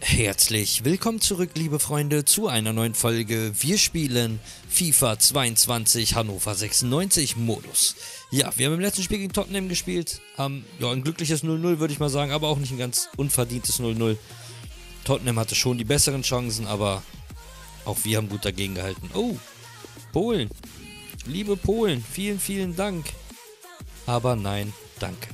Herzlich willkommen zurück, liebe Freunde, zu einer neuen Folge. Wir spielen FIFA 22 Hannover 96 Modus. Ja, wir haben im letzten Spiel gegen Tottenham gespielt, haben ja ein glückliches 0-0, würde ich mal sagen, aber auch nicht ein ganz unverdientes 0-0. Tottenham hatte schon die besseren Chancen, aber auch wir haben gut dagegen gehalten. Oh, Polen. Liebe Polen, vielen, vielen Dank. Aber nein, danke.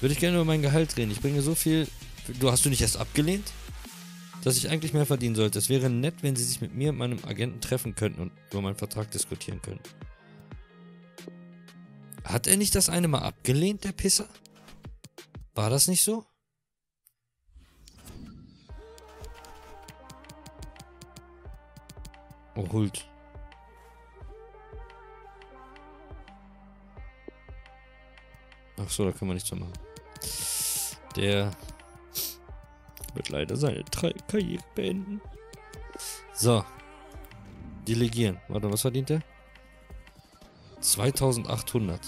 Würde ich gerne über mein Gehalt reden. Ich bringe so viel. Du hast du nicht erst abgelehnt? Dass ich eigentlich mehr verdienen sollte. Es wäre nett, wenn sie sich mit mir und meinem Agenten treffen könnten und über meinen Vertrag diskutieren könnten. Hat er nicht das eine mal abgelehnt, der Pisser? War das nicht so? Oh, Hult. Ach so, da können wir nichts mehr machen. Der wird leider seine Karriere beenden. So. Delegieren. Warte, was verdient der? 2800.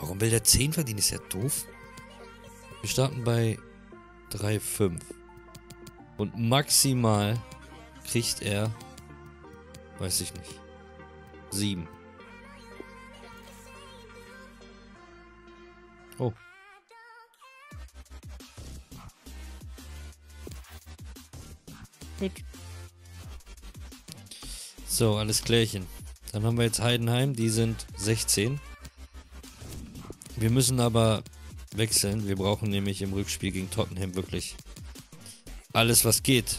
Warum will der 10 verdienen? Ist ja doof. Wir starten bei 3,5. Und maximal kriegt er, weiß ich nicht, 7. Oh. Gut. So, alles klärchen. Dann haben wir jetzt Heidenheim, die sind 16. Wir müssen aber wechseln. Wir brauchen nämlich im Rückspiel gegen Tottenham wirklich alles, was geht.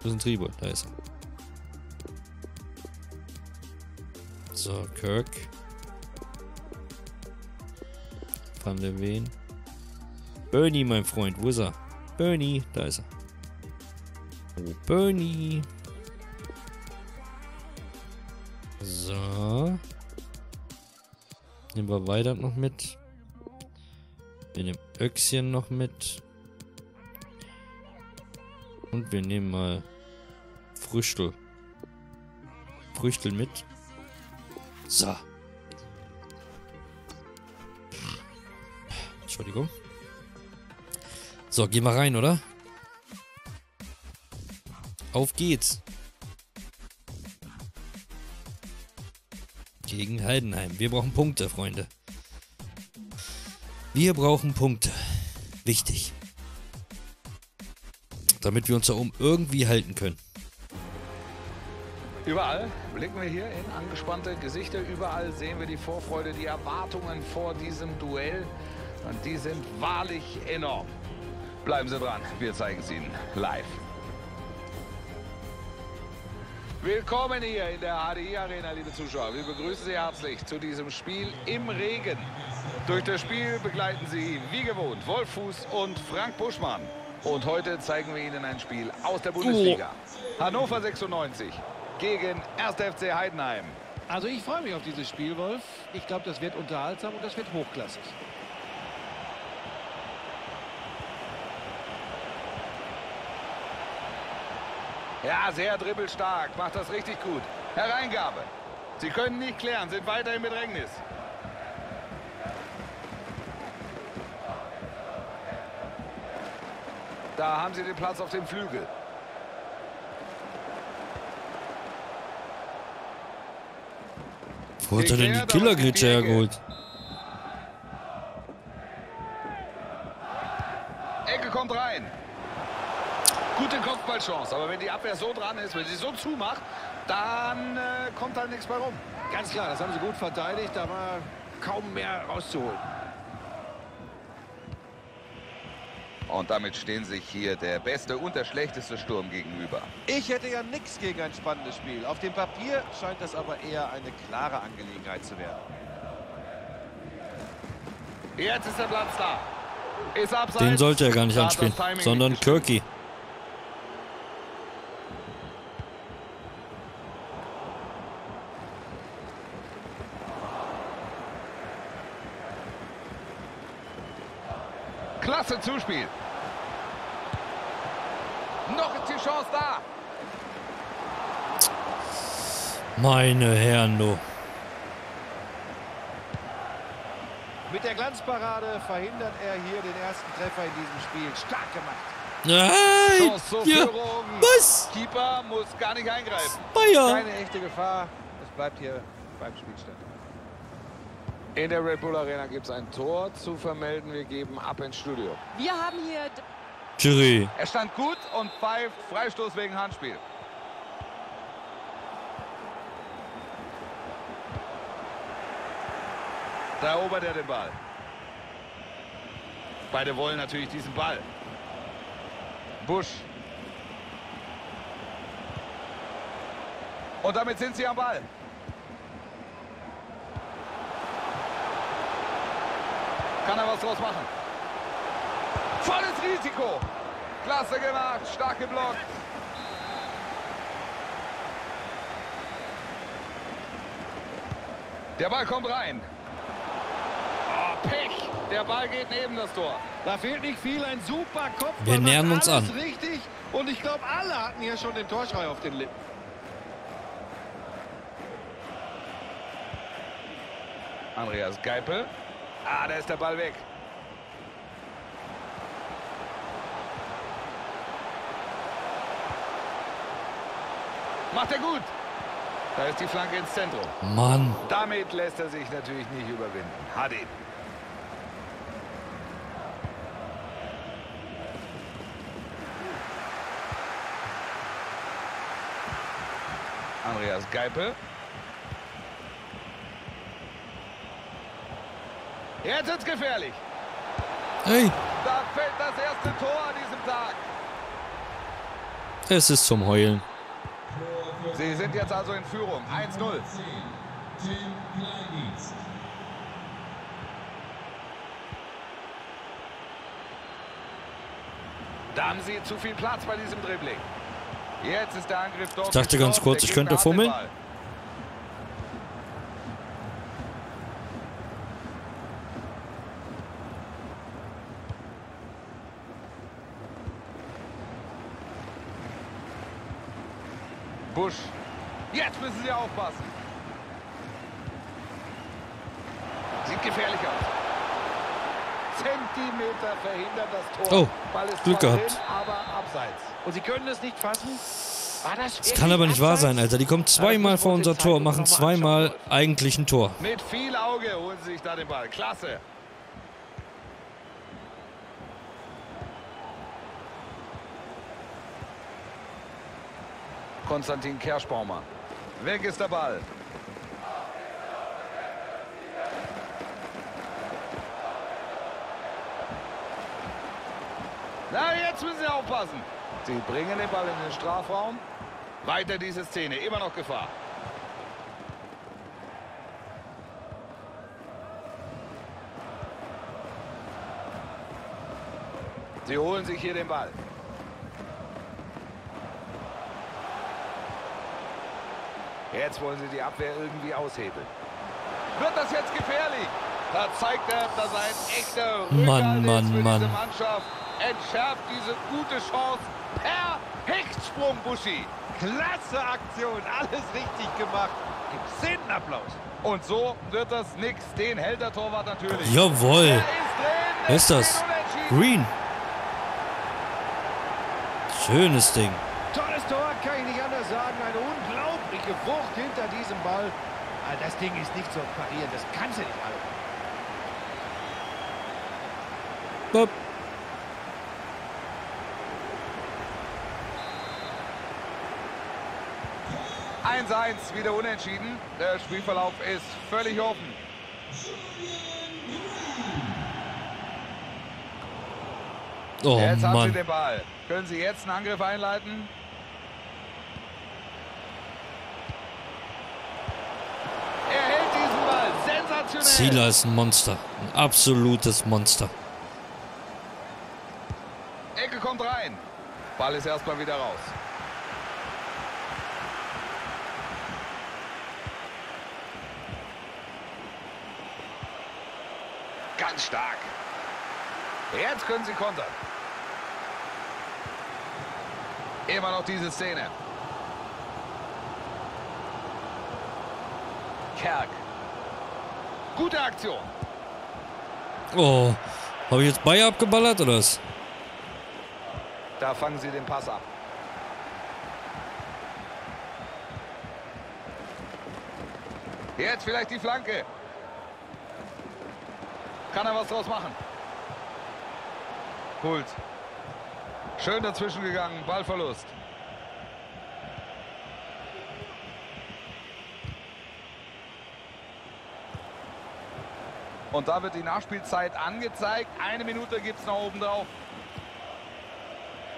Wo ist ein Tribut? Da ist er. So, Kirk. Van der Ven. Bernie, mein Freund. Wo ist er? Bernie, da ist er. Oh, Bernie. So. Nehmen wir weiter noch mit. Wir nehmen Öchschen noch mit. Und wir nehmen mal Früchtel. Früchtel mit. So. Entschuldigung. So, gehen wir rein, oder? Auf geht's. Gegen Heidenheim. Wir brauchen Punkte, Freunde. Wir brauchen Punkte. Wichtig. Damit wir uns da oben irgendwie halten können. Überall blicken wir hier in angespannte Gesichter. Überall sehen wir die Vorfreude, die Erwartungen vor diesem Duell. Und die sind wahrlich enorm. Bleiben Sie dran, wir zeigen es Ihnen live. Willkommen hier in der HDI Arena, liebe Zuschauer. Wir begrüßen Sie herzlich zu diesem Spiel im Regen. Durch das Spiel begleiten Sie wie gewohnt Wolf Fuß und Frank Buschmann. Und heute zeigen wir Ihnen ein Spiel aus der Bundesliga. Oh. Hannover 96 gegen 1. FC Heidenheim. Also ich freue mich auf dieses Spiel, Wolf. Ich glaube, das wird unterhaltsam und das wird hochklassig. Ja, sehr dribbelstark, macht das richtig gut. Hereingabe. Sie können nicht klären, sind weiter im Bedrängnis. Da haben sie den Platz auf dem Flügel. Wo hat er denn die Killerglitsche hergeholt? Ecke kommt rein. Gute Kopfballchance, aber wenn die Abwehr so dran ist, wenn sie so zumacht, dann äh, kommt da nichts mehr rum. Ganz klar, das haben sie gut verteidigt, da war kaum mehr rauszuholen. Und damit stehen sich hier der beste und der schlechteste Sturm gegenüber. Ich hätte ja nichts gegen ein spannendes Spiel. Auf dem Papier scheint das aber eher eine klare Angelegenheit zu werden. Jetzt ist der Platz da. Ist abseits. Den sollte er gar nicht anspielen, sondern Kirky. Klasse Zuspiel. Noch ist die Chance da. Meine Herren, du. Mit der Glanzparade verhindert er hier den ersten Treffer in diesem Spiel. Stark gemacht. Nein! Chance zur Ja. Führung. Was? Keeper muss gar nicht eingreifen. Bayer! Keine echte Gefahr. Es bleibt hier beim Spielstand. In der Red Bull Arena gibt es ein Tor zu vermelden. Wir geben ab ins Studio. Wir haben hier Jury. Er stand gut und pfeift Freistoß wegen Handspiel. Da erobert er den Ball. Beide wollen natürlich diesen Ball. Busch. Und damit sind sie am Ball. Kann er was draus machen? Volles Risiko. Klasse gemacht, stark geblockt. Der Ball kommt rein. Oh, Pech. Der Ball geht neben das Tor. Da fehlt nicht viel, ein super Kopf. Wir nähern uns an. richtig und ich glaube, alle hatten hier schon den Torschrei auf den Lippen. Andreas Geipel. Ah, da ist der Ball weg. Macht er gut. Da ist die Flanke ins Zentrum. Mann. Damit lässt er sich natürlich nicht überwinden. Hat ihn. Andreas Geipel. Jetzt wird's gefährlich. Hey, Da fällt das erste Tor an diesem Tag. es ist zum Heulen. Sie sind jetzt also in Führung. 1-0. Da haben sie zu viel Platz bei diesem Dribbling. Jetzt ist der Angriff dort. Ich dachte ganz kurz, ich könnte fummeln. Busch. Jetzt müssen sie aufpassen. Sieht gefährlich aus. Zentimeter verhindert das Tor. Oh, Ball ist Glück gehabt. Drin, aber abseits. Und sie können es nicht fassen. War das Das kann aber nicht wahr sein, Alter. Die kommen zweimal vor unser Tor und machen zweimal eigentlich ein Tor. Mit viel Auge holen sie sich da den Ball. Klasse. Konstantin Kerschbaumer. Weg ist der Ball. Na, jetzt müssen sie aufpassen. Sie bringen den Ball in den Strafraum. Weiter diese Szene. Immer noch Gefahr. Sie holen sich hier den Ball. Jetzt wollen sie die Abwehr irgendwie aushebeln. Wird das jetzt gefährlich? Da zeigt er, dass er ein echter Mann, Mann, ist für Mann. diese Mannschaft. Entschärft diese gute Chance per Hechtsprung, Buschi. Klasse Aktion, alles richtig gemacht. Gibt zehnten Applaus. Und so wird das nix. Den hält der Torwart natürlich. Jawohl. Ist drin. Wer ist das? Green. Schönes Ding. Tolles Tor, kann ich nicht anders sagen. Eine Wucht hinter diesem Ball. Ah, Das Ding ist nicht zu parieren, das kannst du nicht alle. Bop. 1-1, wieder unentschieden. Der Spielverlauf ist völlig offen. Oh jetzt haben Sie Mann. den Ball. Können Sie jetzt einen Angriff einleiten? Er hält diesen Ball. Zieler ist ein Monster. Ein absolutes Monster. Ecke kommt rein. Ball ist erstmal wieder raus. Ganz stark. Jetzt können sie kontern. Immer noch diese Szene. Kerk. Gute Aktion. Oh, habe ich jetzt Bayer abgeballert oder was? Da fangen sie den Pass ab. Jetzt vielleicht die Flanke. Kann er was draus machen? Kult. Schön dazwischen gegangen. Ballverlust. Und da wird die Nachspielzeit angezeigt. Eine Minute gibt es noch oben drauf.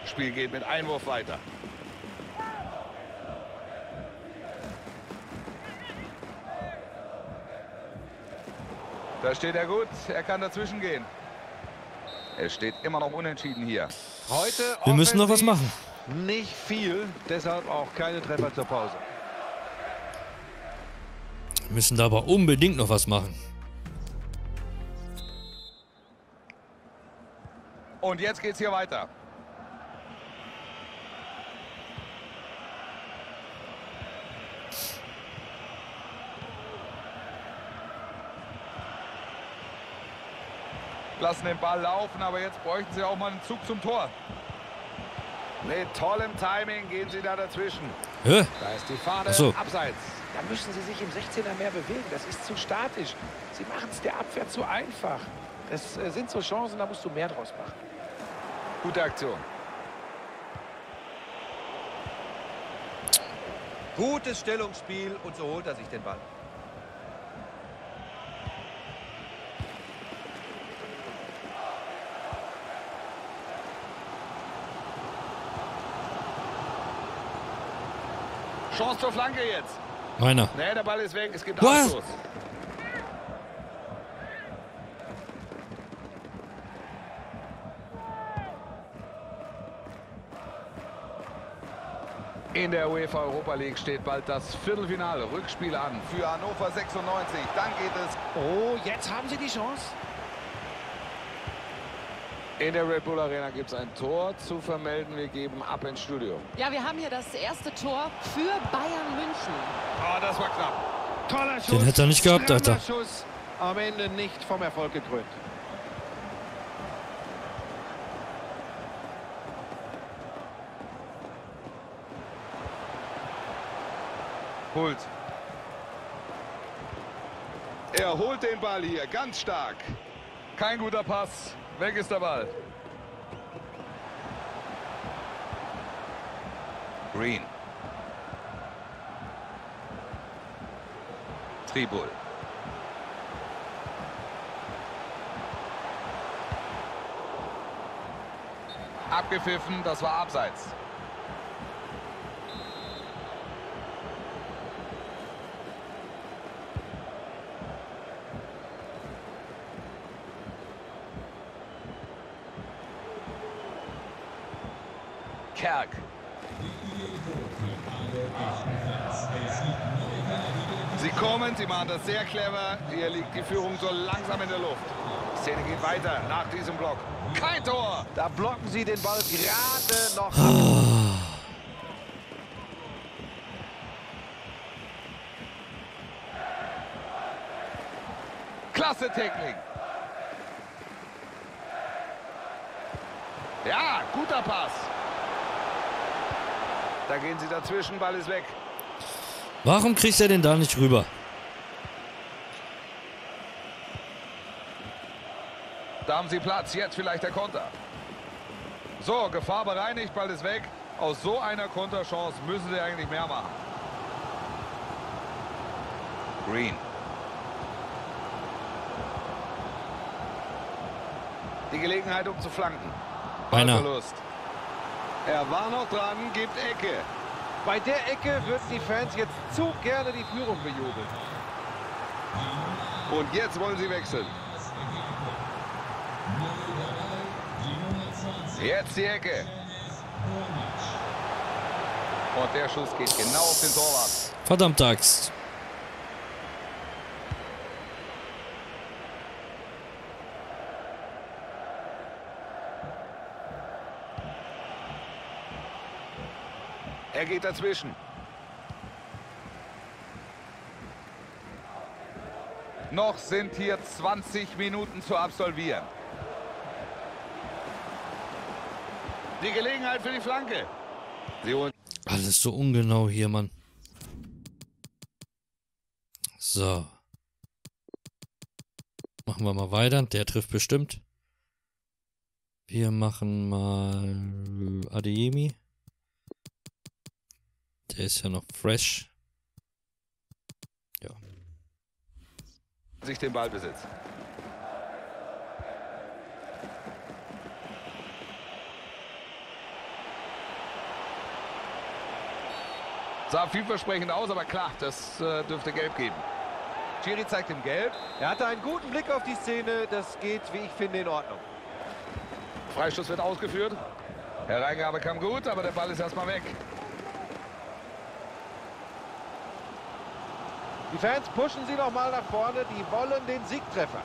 Spiel geht mit Einwurf weiter. Da steht er gut. Er kann dazwischen gehen. Es steht immer noch unentschieden hier. Heute Wir müssen noch was machen. Nicht viel, deshalb auch keine Treffer zur Pause. Wir müssen da aber unbedingt noch was machen. Und jetzt geht's hier weiter. Lassen den Ball laufen, aber jetzt bräuchten sie auch mal einen Zug zum Tor. Mit tollem Timing gehen sie da dazwischen. Hä? Da ist die Fahne so. abseits. Da müssen sie sich im 16er mehr bewegen. Das ist zu statisch. Sie machen es der Abwehr zu einfach. Das äh, sind so Chancen, da musst du mehr draus machen. Gute Aktion. Gutes Stellungsspiel und so holt er sich den Ball. Chance zur Flanke jetzt. Meiner. Nee, der Ball ist weg. Es gibt Was? Abstoß. In der UEFA Europa League steht bald das Viertelfinale. Rückspiel an. Für Hannover 96. Dann geht es Oh, jetzt haben sie die Chance. In der Red Bull Arena gibt es ein Tor zu vermelden. Wir geben ab ins Studio. Ja, wir haben hier das erste Tor für Bayern München. Ah, das war knapp. Toller Schuss. Den hätte er nicht gehabt, Alter. Schuss. Am Ende nicht vom Erfolg gekrönt. Holt. Er holt den Ball hier ganz stark. Kein guter Pass. Weg ist der Ball. Green. Tribul. Abgepfiffen, das war abseits. Kerk. Sie kommen, sie machen das sehr clever. Hier liegt die Führung so langsam in der Luft. Die Szene geht weiter nach diesem Block. Kein Tor! Da blocken sie den Ball gerade noch. Klasse Technik. Ja, guter Pass. Da gehen sie dazwischen, Ball ist weg. Warum kriegt er den da nicht rüber? Da haben sie Platz, jetzt vielleicht der Konter. So, Gefahr bereinigt, Ball ist weg. Aus so einer Konterchance müssen sie eigentlich mehr machen. Green. Die Gelegenheit, um zu flanken. Ballverlust. Er war noch dran, gibt Ecke. Bei der Ecke würden die Fans jetzt zu gerne die Führung bejubeln. Und jetzt wollen sie wechseln. Jetzt die Ecke. Und der Schuss geht genau auf den Torwart. Verdammte Axt. Er geht dazwischen. Noch sind hier 20 Minuten zu absolvieren. Die Gelegenheit für die Flanke. Alles so ungenau hier, Mann. So. Machen wir mal weiter. Der trifft bestimmt. Wir machen mal Adeyemi. Der ist ja noch fresh. Ja. sich den Ballbesitz. Sah vielversprechend aus, aber klar, das äh, dürfte gelb geben. Schiri zeigt ihm gelb. Er hatte einen guten Blick auf die Szene. Das geht, wie ich finde, in Ordnung. Freistoß wird ausgeführt. Der Reingabe kam gut, aber der Ball ist erstmal weg. Die Fans pushen sie noch mal nach vorne. Die wollen den Siegtreffer.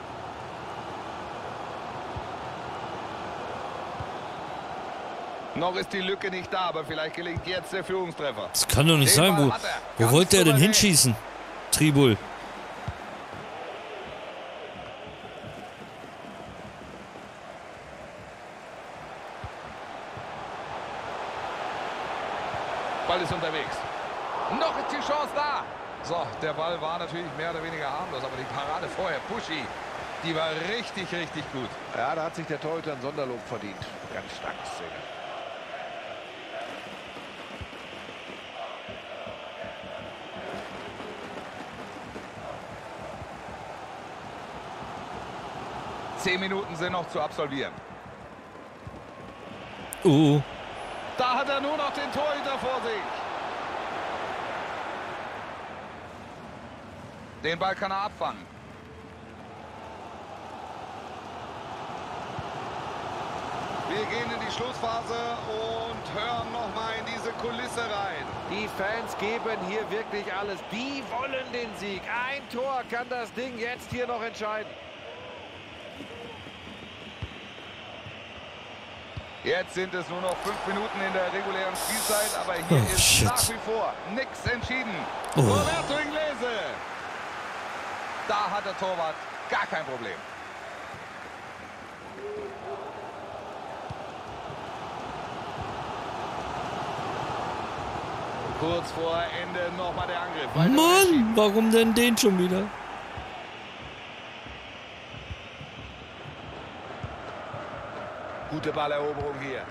Noch ist die Lücke nicht da, aber vielleicht gelingt jetzt der Führungstreffer. Das kann doch nicht Den sein. Wo, wo wollte er denn hinschießen? Tribul. Ball ist unterwegs. Noch ist die Chance da. So, der Ball war natürlich mehr oder weniger harmlos, aber die Parade vorher, Puschi, die war richtig, richtig gut. Ja, da hat sich der Torhüter ein Sonderlob verdient. Ganz starke Szene. Zehn Minuten sind noch zu absolvieren. Uh. Da hat er nur noch den Torhüter vor sich. Den Ball kann er abfangen. Wir gehen in die Schlussphase und hören noch mal in diese Kulisse rein. Die Fans geben hier wirklich alles. Die wollen den Sieg. Ein Tor kann das Ding jetzt hier noch entscheiden. Jetzt sind es nur noch fünf Minuten in der regulären Spielzeit, aber hier Oh, ist shit. nach wie vor nichts entschieden. Oh. Roberto Inglese. Da hat der Torwart gar kein Problem. Kurz vor Ende nochmal der Angriff. Weiter Mann, warum denn den schon wieder? Gute Balleroberung hier.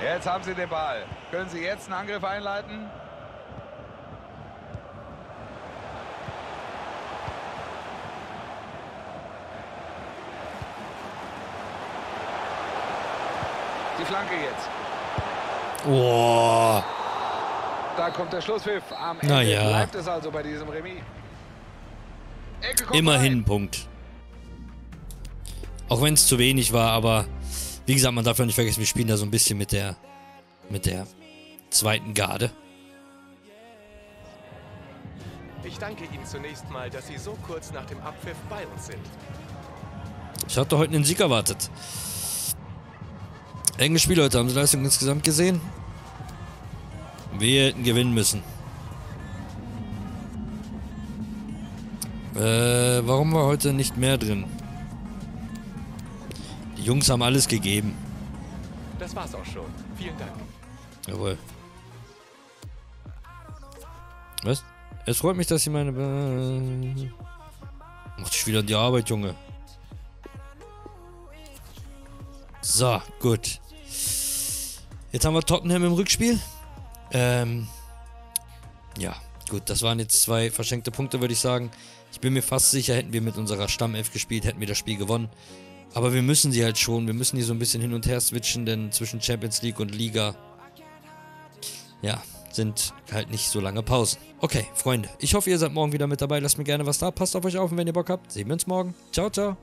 Jetzt haben sie den Ball. Können sie jetzt einen Angriff einleiten? Flanke jetzt. Boah. Da kommt der Schlusspfiff. Am Ende Na ja. bleibt es also bei diesem Remis. Immerhin ein Punkt. Auch wenn es zu wenig war, aber wie gesagt, man darf ja nicht vergessen, wir spielen da so ein bisschen mit der mit der zweiten Garde. Ich danke Ihnen zunächst mal, dass Sie so kurz nach dem Abpfiff bei uns sind. Ich hatte heute einen Sieg erwartet. Enge Spiel heute, haben Sie Leistung insgesamt gesehen? Wir hätten gewinnen müssen. Äh, warum war heute nicht mehr drin? Die Jungs haben alles gegeben. Das war's auch schon. Vielen Dank. Jawohl. Was? Es freut mich, dass Sie meine... Äh, Mach dich wieder an die Arbeit, Junge. So, gut. Jetzt haben wir Tottenham im Rückspiel. Ähm, ja, gut, das waren jetzt zwei verschenkte Punkte, würde ich sagen. Ich bin mir fast sicher, hätten wir mit unserer Stammelf gespielt, hätten wir das Spiel gewonnen. Aber wir müssen sie halt schon, wir müssen die so ein bisschen hin und her switchen, denn zwischen Champions League und Liga, ja, sind halt nicht so lange Pausen. Okay, Freunde, ich hoffe, ihr seid morgen wieder mit dabei. Lasst mir gerne was da. Passt auf euch auf und wenn ihr Bock habt, sehen wir uns morgen. Ciao, ciao.